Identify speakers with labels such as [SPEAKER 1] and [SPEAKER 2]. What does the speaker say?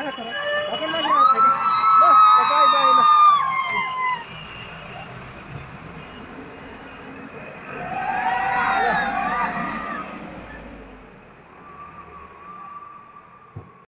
[SPEAKER 1] ಆಗತ್ತಾರ. ತಗೊಂಡಾಗ